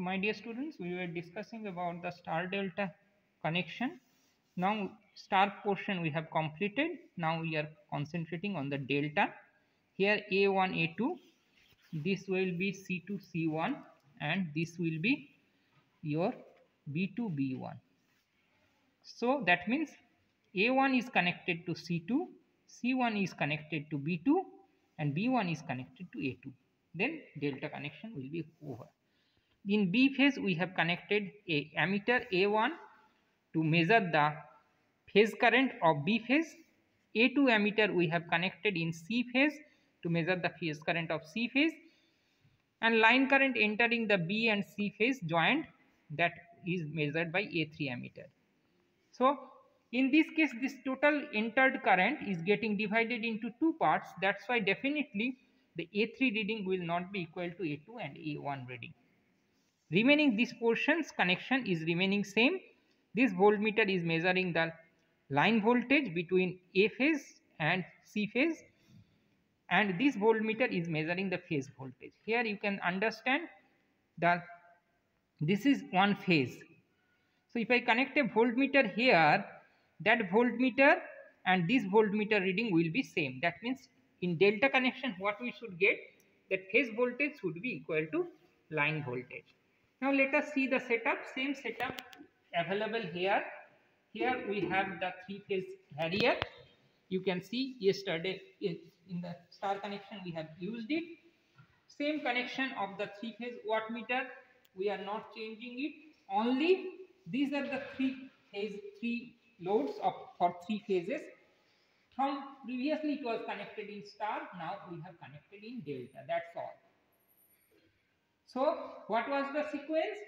So my dear students, we were discussing about the star delta connection. Now star portion we have completed. Now we are concentrating on the delta. Here A1, A2, this will be C2, C1 and this will be your B2, B1. So that means A1 is connected to C2, C1 is connected to B2 and B1 is connected to A2. Then delta connection will be over. In B phase we have connected a ammeter A1 to measure the phase current of B phase. A2 ammeter we have connected in C phase to measure the phase current of C phase and line current entering the B and C phase joint that is measured by A3 ammeter. So in this case this total entered current is getting divided into two parts that's why definitely the A3 reading will not be equal to A2 and A1 reading remaining this portions connection is remaining same. This voltmeter is measuring the line voltage between a phase and c phase. And this voltmeter is measuring the phase voltage. Here you can understand that this is one phase. So if i connect a voltmeter here that voltmeter and this voltmeter reading will be same. That means in delta connection what we should get? That phase voltage should be equal to line voltage now let us see the setup, same setup available here. Here we have the three phase variac. You can see yesterday in the star connection we have used it. Same connection of the three phase wattmeter. We are not changing it. Only these are the three phase three loads of for three phases. From previously it was connected in star. Now we have connected in delta. That's all. So, what was the sequence?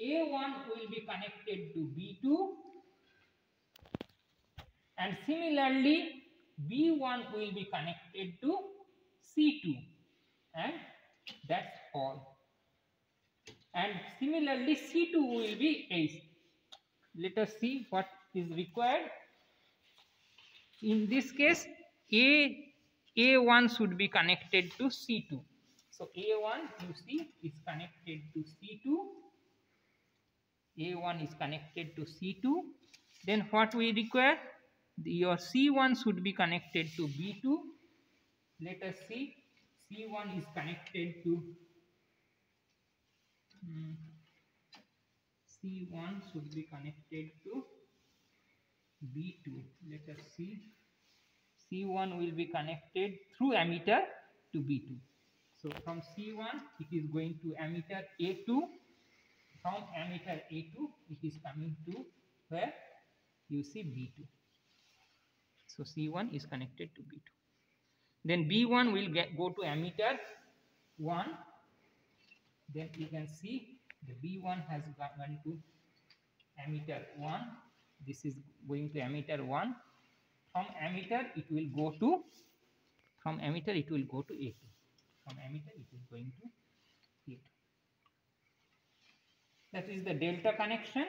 A1 will be connected to B2 and similarly B1 will be connected to C2 and that's all. And similarly C2 will be A. Let us see what is required. In this case A A1 should be connected to C2 so A1 you see is connected to C2. A1 is connected to C2. Then what we require? Your C1 should be connected to B2. Let us see. C1 is connected to um, C1 should be connected to B2. Let us see. C1 will be connected through ammeter to B2. So from C1 it is going to ammeter A2. From ammeter A2 it is coming to where you see B2. So C1 is connected to B2. Then B1 will get go to ammeter 1. Then you can see the B1 has gone to ammeter 1. This is going to ammeter 1. From ammeter it will go to from ammeter it will go to A2 ammeter it is going to heat. That is the delta connection.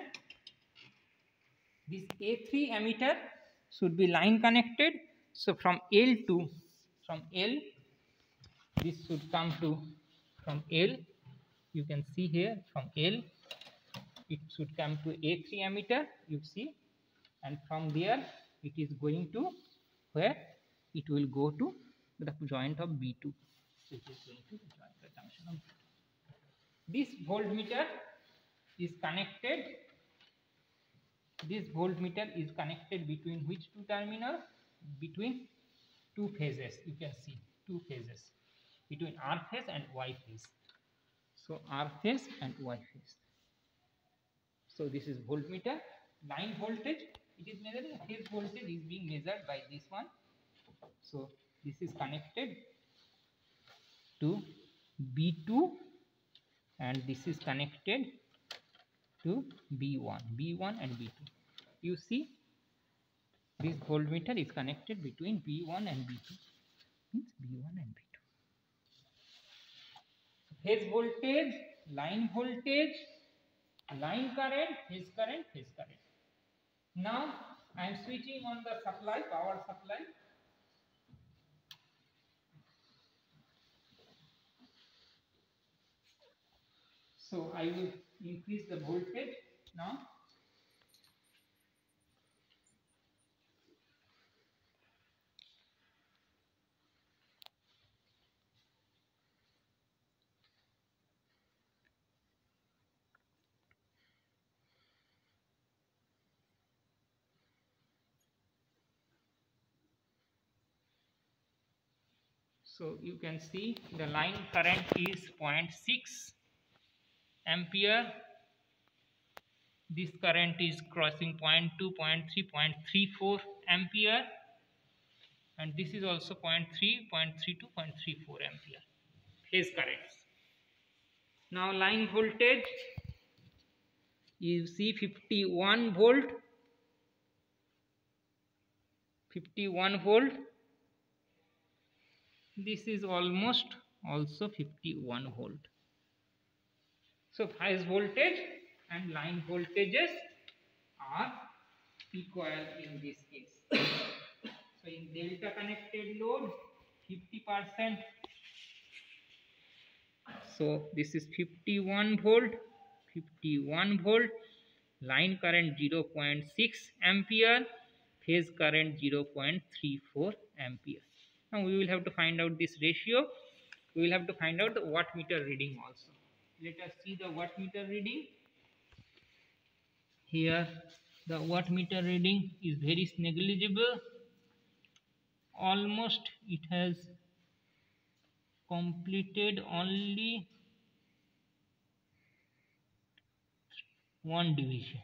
This A3 ammeter should be line connected. So from L to from L this should come to from L you can see here from L it should come to A3 ammeter. you see and from there it is going to where it will go to the joint of B2 is going to join the junction of this voltmeter is connected. This voltmeter is connected between which two terminals between two phases. You can see two phases. Between r phase and y phase. So r phase and y phase. So this is voltmeter. Line voltage. It is measuring phase voltage is being measured by this one. So this is connected to B2 and this is connected to B1, B1 and B2. You see this voltmeter is connected between B1 and B2 means B1 and B2. phase voltage, line voltage, line current, phase current, phase current. Now I am switching on the supply, power supply so I will increase the voltage now. So you can see the line current is 0.6 ampere. This current is crossing 0.2, 0.3, 0.34 ampere. And this is also 0.3, 0.32, 0.34 ampere. Phase currents. Now line voltage. You see 51 volt. 51 volt. This is almost also 51 volt so phase voltage and line voltages are equal in this case. So in delta connected load 50 percent. So this is 51 volt 51 volt line current 0.6 ampere phase current 0.34 ampere. Now we will have to find out this ratio. We will have to find out the wattmeter reading also let us see the wattmeter reading. Here the wattmeter reading is very negligible. Almost it has completed only one division.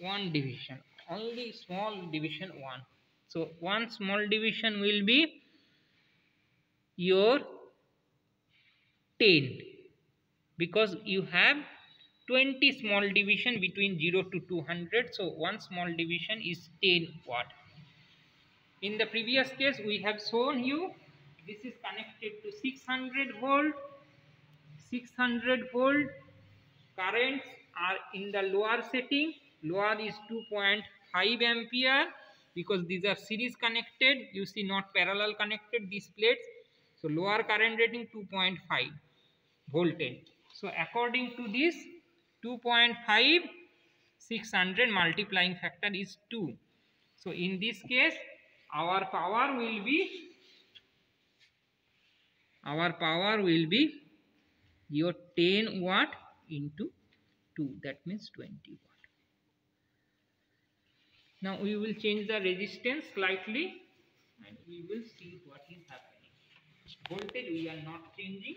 One division. Only small division one. So one small division will be your 10 because you have 20 small division between 0 to 200 so one small division is 10 watt. In the previous case we have shown you this is connected to 600 volt 600 volt currents are in the lower setting. Lower is 2.5 ampere because these are series connected. You see not parallel connected these plates. So lower current rating 2.5 voltage so according to this 2.5 600 multiplying factor is 2 so in this case our power will be our power will be your 10 watt into 2 that means 20 watt now we will change the resistance slightly and we will see what is happening. Voltage we are not changing.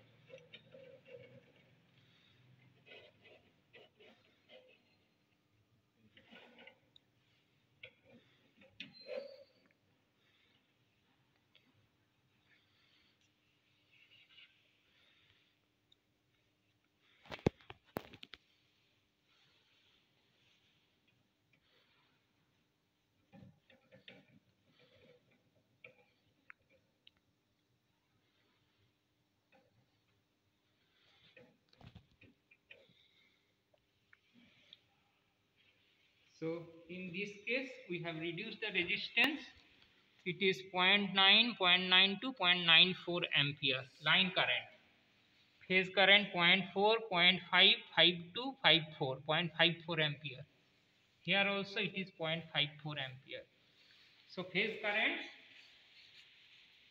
So in this case we have reduced the resistance it is 0 0.9, 0 0.9 to 0.94 ampere line current. Phase current 0 0.4, 0 0.5, 52, 54, 0.54 ampere. Here also it is 0.54 ampere. So phase currents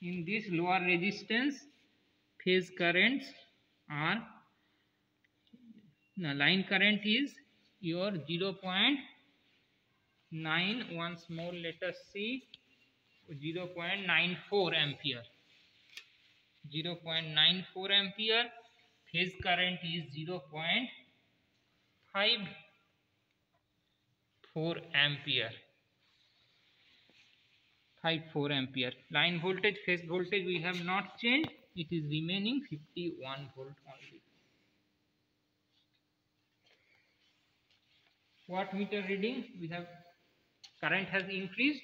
in this lower resistance phase currents are now line current is your 0. 9 once more let us see 0 0.94 ampere. 0 0.94 ampere phase current is 0 0.54 ampere. 54 ampere. Line voltage phase voltage we have not changed. It is remaining 51 volt only. Watt meter reading we have current has increased.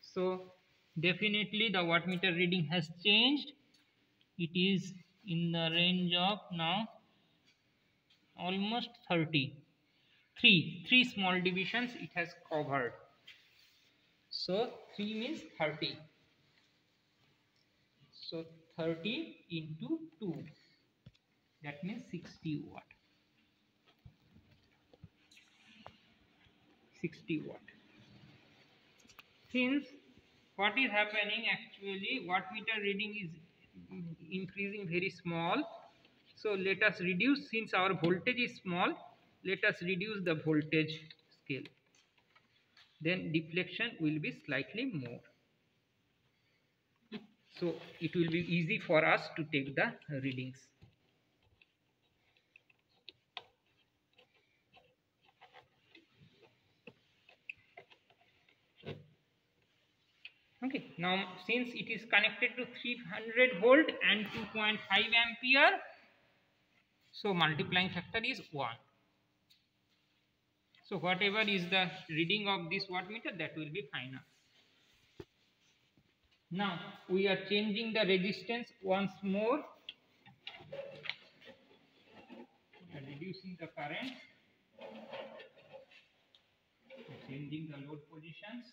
So definitely the wattmeter reading has changed. It is in the range of now almost 30 three three small divisions it has covered. So 3 means 30 so 30 into 2 that means 60 watt. 60 watt since what is happening actually wattmeter reading is increasing very small. So let us reduce since our voltage is small let us reduce the voltage scale. Then deflection will be slightly more. So it will be easy for us to take the readings okay now since it is connected to 300 volt and 2.5 ampere so multiplying factor is 1 so whatever is the reading of this wattmeter that will be final. Now we are changing the resistance once more. We are reducing the current. Changing the load positions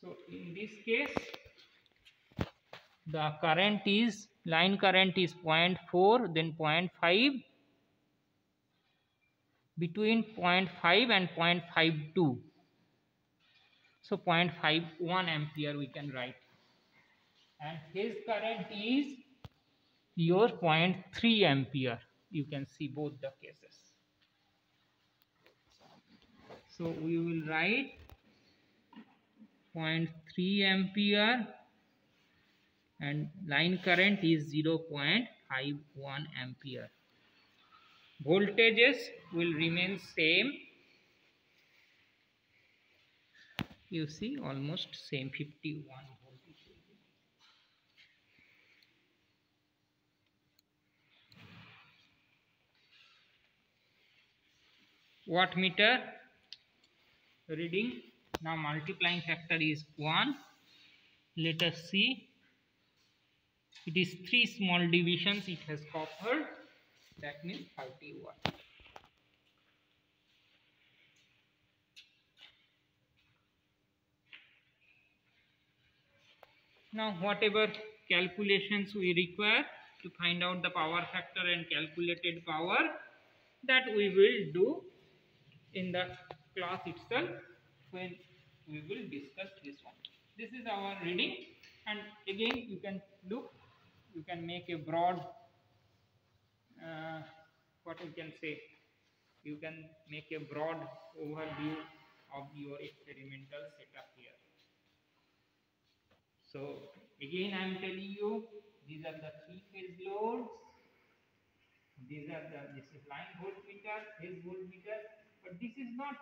So in this case the current is line current is 0.4 then 0.5 between 0.5 and 0.52 so 0.51 ampere we can write. And his current is your 0.3 ampere. You can see both the cases. So we will write 0.3 ampere and line current is 0.51 ampere. Voltages will remain same. You see almost same 51 voltage wattmeter reading now multiplying factor is 1 let us see. It is three small divisions. It has covered that means 30 watt now whatever calculations we require to find out the power factor and calculated power that we will do in the class itself when we will discuss this one. This is our reading and again you can look, you can make a broad, uh, what you can say, you can make a broad overview of your experimental setup here. So again I am telling you, these are the three phase loads, these are the, this is line voltmeter, phase voltmeter, but this is not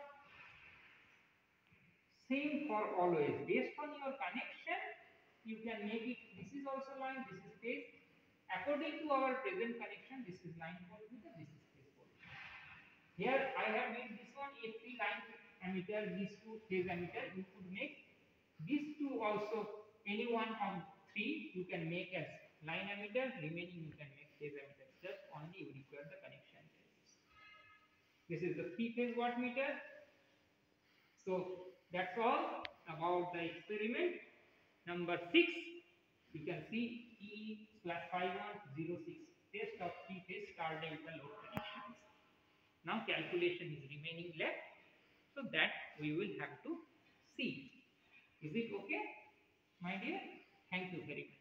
same for always. Based on your connection, you can make it, this is also line, this is phase. According to our present connection, this is line voltmeter, this is phase voltmeter. Here I have made this one a three line ammeter, these two phase ammeter. You could make these two also, any one of three you can make as line ammeter, remaining you can make phase ammeter. Just only you require the connection. This is the three phase wattmeter. So that's all about the experiment. Number 6, you can see E slash 5106 test of three phase star load connections. Now calculation is remaining left. So that we will have to see. Is it okay? My dear, thank you very much.